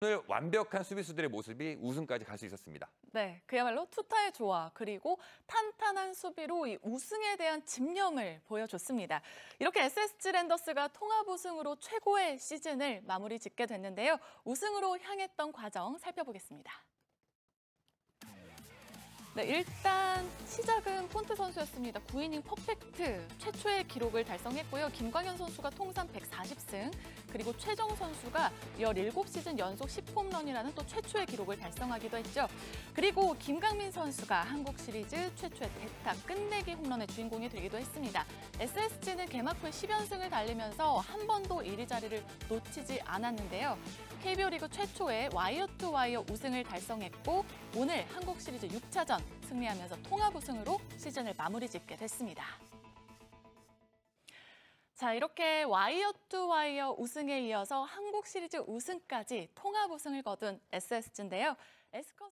오늘 완벽한 수비수들의 모습이 우승까지 갈 수 있었습니다. 네, 그야말로 투타의 조화 그리고 탄탄한 수비로 이 우승에 대한 집념을 보여줬습니다. 이렇게 SSG 랜더스가 통합 우승으로 최고의 시즌을 마무리 짓게 됐는데요. 우승으로 향했던 과정 살펴보겠습니다. 네, 일단 시작은 폰트 선수였습니다. 9이닝 퍼펙트 최초의 기록을 달성했고요. 김광현 선수가 통산 140승, 그리고 최정 선수가 17시즌 연속 10홈런이라는 또 최초의 기록을 달성하기도 했죠. 그리고 김강민 선수가 한국 시리즈 최초의 대타 끝내기 홈런의 주인공이 되기도 했습니다. SSG는 개막 후에 10연승을 달리면서 한 번도 1위 자리를 놓치지 않았는데요. KBO 리그 최초의 와이어 투 와이어 우승을 달성했고 오늘 한국 시리즈 6차전 승리하면서 통합 우승으로 시즌을 마무리 짓게 됐습니다. 자, 이렇게 와이어 투 와이어 우승에 이어서 한국 시리즈 우승까지 통합 우승을 거둔 SSG인데요. 에스커